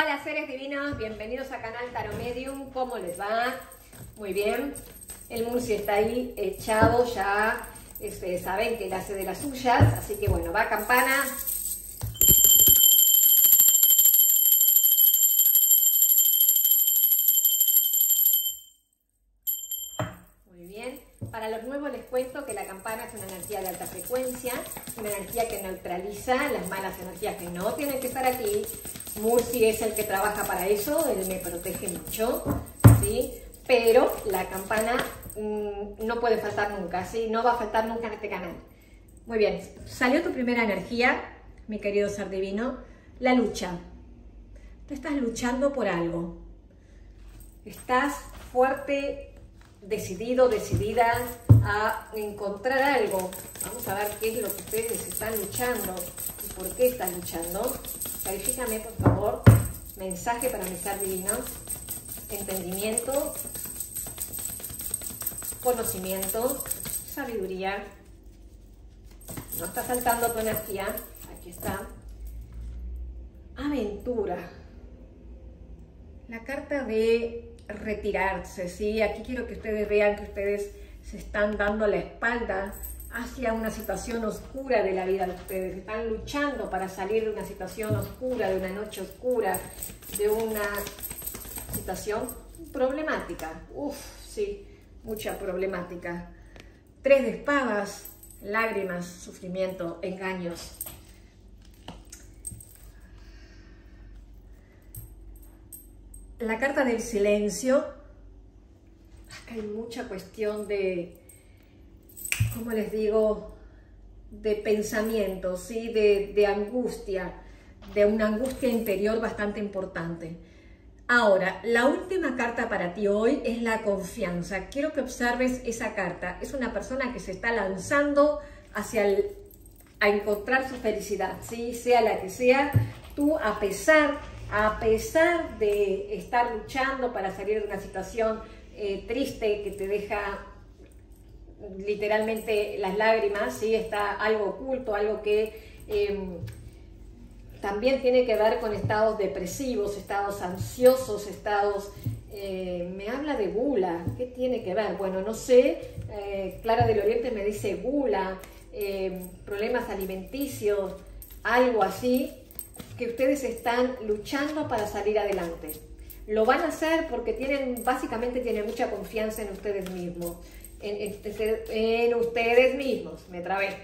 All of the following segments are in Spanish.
Hola seres divinos, bienvenidos a canal Taro Medium, ¿cómo les va? Muy bien, el Murci está ahí echado ya, este, saben que él hace de las suyas, así que bueno, va campana. Muy bien, para los nuevos les cuento que la campana es una energía de alta frecuencia, una energía que neutraliza las malas energías que no tienen que estar aquí. Murci es el que trabaja para eso, él me protege mucho, ¿sí? Pero la campana mmm, no puede faltar nunca, ¿sí? No va a faltar nunca en este canal. Muy bien, salió tu primera energía, mi querido ser divino, la lucha. Tú estás luchando por algo. Estás fuerte, decidido, decidida a encontrar algo. Vamos a ver qué es lo que ustedes están luchando por qué están luchando. Clarifícame, por favor, mensaje para mi ser divino, entendimiento, conocimiento, sabiduría. No está saltando tu energía, aquí está. Aventura. La carta de retirarse, ¿sí? Aquí quiero que ustedes vean que ustedes se están dando la espalda hacia una situación oscura de la vida de ustedes. Están luchando para salir de una situación oscura, de una noche oscura, de una situación problemática. Uf, sí, mucha problemática. Tres de espadas, lágrimas, sufrimiento, engaños. La carta del silencio. Hay mucha cuestión de, ¿cómo les digo? De pensamiento, ¿sí? De, de angustia, de una angustia interior bastante importante. Ahora, la última carta para ti hoy es la confianza. Quiero que observes esa carta. Es una persona que se está lanzando hacia el, a encontrar su felicidad, ¿sí? sea la que sea. Tú, a pesar, a pesar de estar luchando para salir de una situación eh, triste que te deja literalmente las lágrimas, ¿sí? está algo oculto, algo que... Eh, también tiene que ver con estados depresivos, estados ansiosos, estados... Eh, me habla de gula, ¿qué tiene que ver? Bueno, no sé, eh, Clara del Oriente me dice gula, eh, problemas alimenticios, algo así, que ustedes están luchando para salir adelante. Lo van a hacer porque tienen, básicamente tienen mucha confianza en ustedes mismos, en, ustedes mismos, me trabé,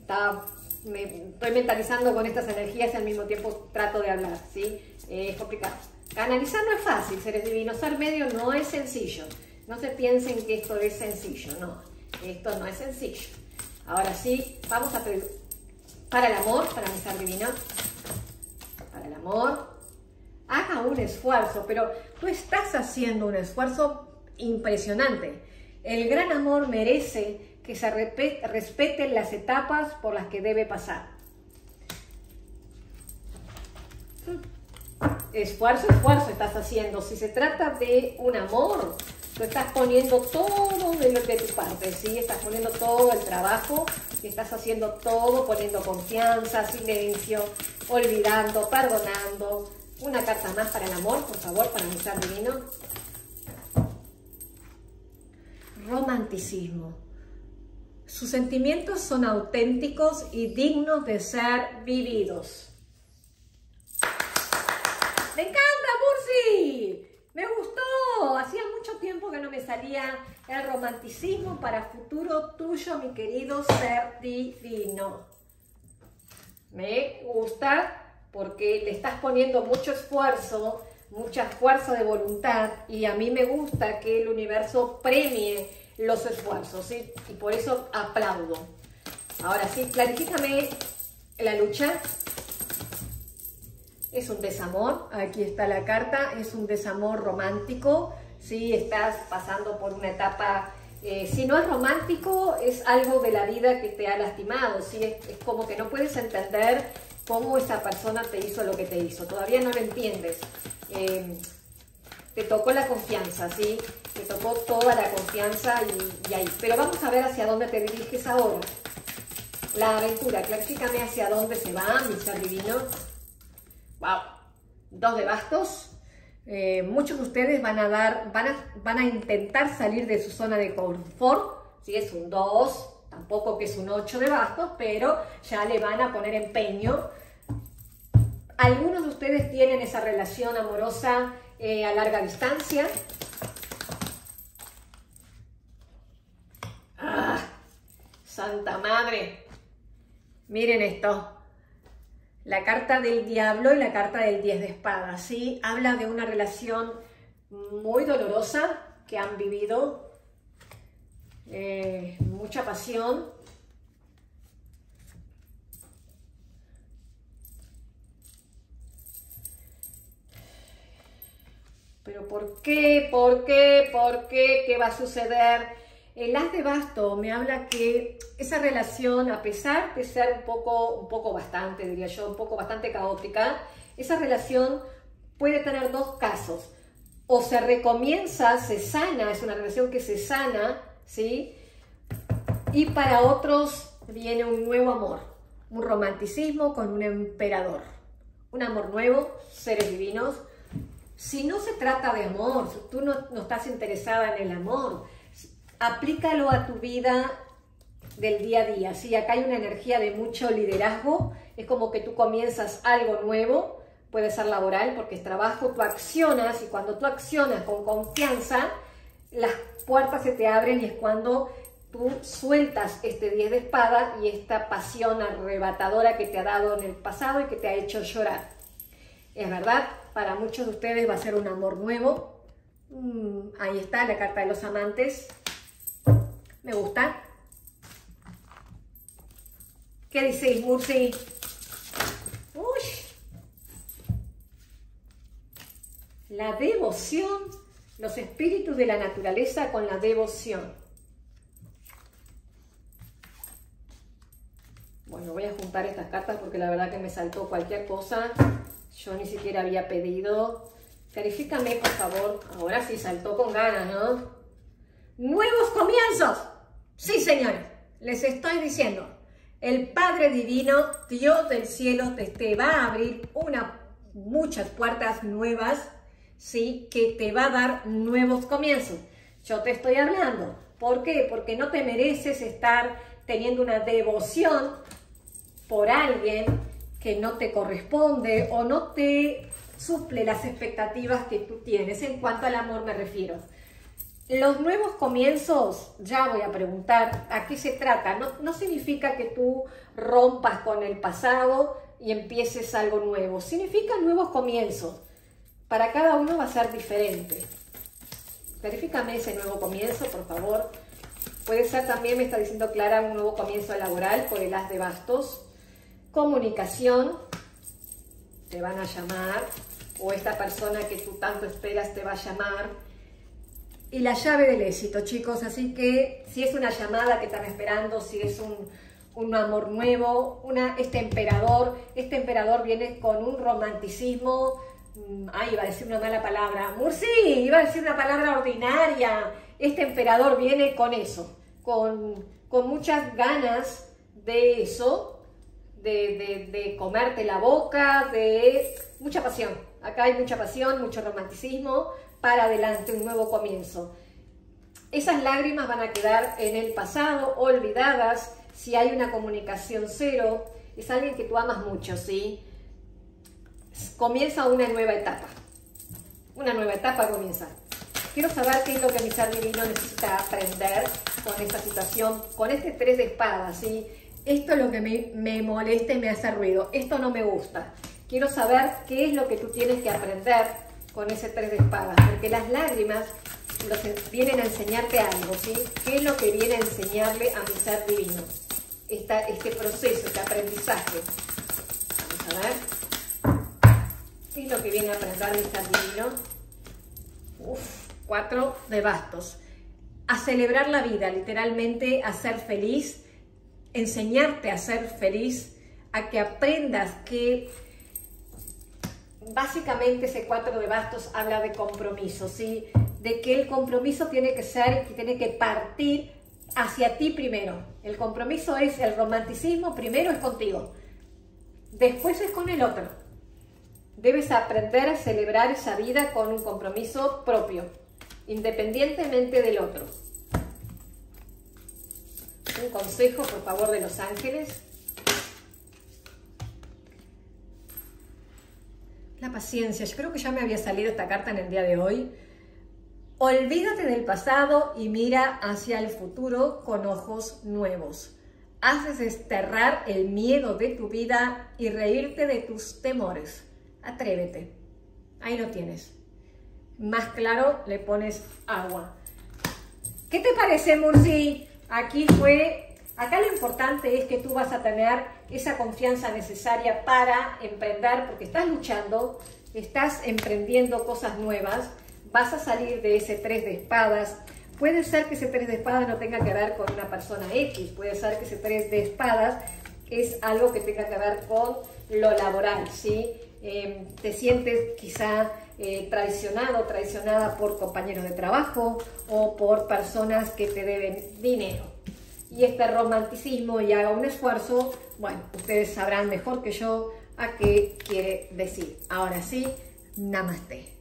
está me estoy mentalizando con estas energías y al mismo tiempo trato de hablar, ¿sí? Eh, es complicado. Canalizar no es fácil, seres divinos. Ser medio no es sencillo. No se piensen que esto es sencillo, no. Esto no es sencillo. Ahora sí, vamos a pedir para el amor, para mi ser divino. Para el amor. Haga un esfuerzo, pero tú estás haciendo un esfuerzo impresionante. El gran amor merece que se respeten las etapas por las que debe pasar. Esfuerzo, esfuerzo estás haciendo. Si se trata de un amor, tú estás poniendo todo de, de tu parte, ¿sí? Estás poniendo todo el trabajo, estás haciendo todo, poniendo confianza, silencio, olvidando, perdonando. Una carta más para el amor, por favor, para mi divino. Romanticismo. Sus sentimientos son auténticos y dignos de ser vividos. ¡Me encanta, Murci! ¡Me gustó! Hacía mucho tiempo que no me salía el romanticismo para futuro tuyo, mi querido ser divino. Me gusta porque le estás poniendo mucho esfuerzo, mucha fuerza de voluntad y a mí me gusta que el universo premie los esfuerzos. Y por eso aplaudo. Ahora sí, clarifícame la lucha. Es un desamor, aquí está la carta, es un desamor romántico, ¿sí? Estás pasando por una etapa, eh, si no es romántico, es algo de la vida que te ha lastimado, ¿sí? Es, como que no puedes entender cómo esa persona te hizo lo que te hizo, todavía no lo entiendes. Eh, te tocó la confianza, ¿sí? Te tocó toda la confianza y, ahí. Pero vamos a ver hacia dónde te diriges ahora. La aventura, clarifícame hacia dónde se va, mi ser divino. ¡Wow! dos de bastos. Eh, muchos de ustedes van a, dar, van, a, van a intentar salir de su zona de confort. Si es un 2, tampoco que es un 8 de bastos, pero ya le van a poner empeño. Algunos de ustedes tienen esa relación amorosa eh, a larga distancia. ¡Ah! ¡Santa Madre! Miren esto. La carta del diablo y la carta del 10 de espadas, ¿sí? Habla de una relación muy dolorosa que han vivido, eh, mucha pasión. Pero ¿por qué? ¿Por qué? ¿Por qué? ¿Qué va a suceder? El as de basto me habla que esa relación, a pesar de ser un poco, un poco bastante, diría yo, un poco bastante caótica, esa relación puede tener dos casos. O se recomienza, se sana, es una relación que se sana, ¿sí? Y para otros viene un nuevo amor, un romanticismo con un emperador, un amor nuevo, seres divinos. Si no se trata de amor, si tú no, no estás interesada en el amor, aplícalo a tu vida del día a día. ¿sí? Acá hay una energía de mucho liderazgo, es como que tú comienzas algo nuevo, puede ser laboral porque es trabajo, tú accionas y cuando tú accionas con confianza, las puertas se te abren y es cuando tú sueltas este 10 de espada y esta pasión arrebatadora que te ha dado en el pasado y que te ha hecho llorar. Es verdad, para muchos de ustedes va a ser un amor nuevo. Mm, ahí está la carta de los amantes. Me gusta. ¿Qué dices, Murci? Uy. La devoción, los espíritus de la naturaleza con la devoción. Bueno, voy a juntar estas cartas porque la verdad que me saltó cualquier cosa. Yo ni siquiera había pedido. Verifícame, por favor. Ahora sí saltó con ganas, ¿no? Nuevos comienzos. Sí, señores, les estoy diciendo, el Padre Divino, Dios del cielo, te, va a abrir una, muchas puertas nuevas, ¿sí? Que te va a dar nuevos comienzos. Yo te estoy hablando. ¿Por qué? Porque no te mereces estar teniendo una devoción por alguien que no te corresponde o no te suple las expectativas que tú tienes. En cuanto al amor me refiero. Los nuevos comienzos, ya voy a preguntar a qué se trata. No, significa que tú rompas con el pasado y empieces algo nuevo. Significa nuevos comienzos. Para cada uno va a ser diferente. Verifícame ese nuevo comienzo, por favor. Puede ser también, me está diciendo Clara, un nuevo comienzo laboral por el as de bastos. Comunicación, te van a llamar, o esta persona que tú tanto esperas te va a llamar y la llave del éxito, chicos. Así que si es una llamada que están esperando, si es un, amor nuevo, una, este emperador, este emperador viene con un romanticismo, ay, iba a decir una mala palabra, Murci, iba a decir una palabra ordinaria. Este emperador viene con eso, con, con muchas ganas de eso, de, de comerte la boca, de mucha pasión. Acá hay mucha pasión, mucho romanticismo, para adelante, un nuevo comienzo. Esas lágrimas van a quedar en el pasado, olvidadas, si hay una comunicación cero, es alguien que tú amas mucho, ¿sí? Comienza una nueva etapa. Una nueva etapa comienza. Quiero saber qué es lo que mi ser divino necesita aprender con esta situación, con este tres de espadas, ¿sí? Esto es lo que me, me molesta y me hace ruido. Esto no me gusta. Quiero saber qué es lo que tú tienes que aprender con ese tres de espadas, porque las lágrimas vienen a enseñarte algo, ¿sí? ¿Qué es lo que viene a enseñarle a mi ser divino? este proceso, este aprendizaje. Vamos a ver. ¿Qué es lo que viene a aprender ser divino? Uf, cuatro de bastos. A celebrar la vida, literalmente a ser feliz, enseñarte a ser feliz, a que aprendas que básicamente ese cuatro de bastos habla de compromiso, ¿sí? De que el compromiso tiene que ser, que tiene que partir hacia ti primero. El compromiso es el romanticismo, primero es contigo, después es con el otro. Debes aprender a celebrar esa vida con un compromiso propio, independientemente del otro. Un consejo, por favor, de los ángeles. La paciencia. Yo creo que ya me había salido esta carta en el día de hoy. Olvídate del pasado y mira hacia el futuro con ojos nuevos. Haces desterrar el miedo de tu vida y reírte de tus temores. Atrévete. Ahí lo tienes. Más claro, le pones agua. ¿Qué te parece, Murci? Aquí fue, acá lo importante es que tú vas a tener esa confianza necesaria para emprender, porque estás luchando, estás emprendiendo cosas nuevas, vas a salir de ese tres de espadas. Puede ser que ese tres de espadas no tenga que ver con una persona X, puede ser que ese tres de espadas es algo que tenga que ver con lo laboral, ¿sí? Em, te sientes quizá eh, traicionado, traicionada por compañeros de trabajo o por personas que te deben dinero. Y este romanticismo y haga un esfuerzo, bueno, ustedes sabrán mejor que yo a qué quiere decir. Ahora sí, namaste.